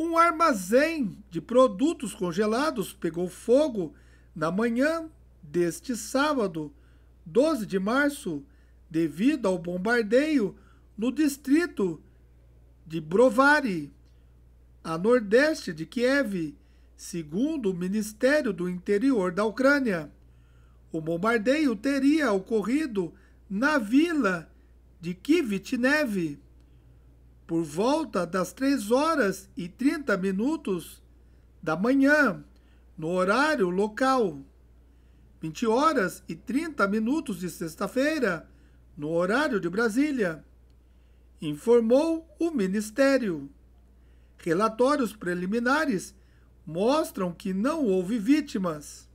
Um armazém de produtos congelados pegou fogo na manhã deste sábado, 12 de março, devido ao bombardeio no distrito de Brovary, a nordeste de Kiev, segundo o Ministério do Interior da Ucrânia. O bombardeio teria ocorrido na vila de Kivitnev por volta das 3 horas e 30 minutos da manhã, no horário local. 20 horas e 30 minutos de sexta-feira, no horário de Brasília, informou o Ministério. Relatórios preliminares mostram que não houve vítimas.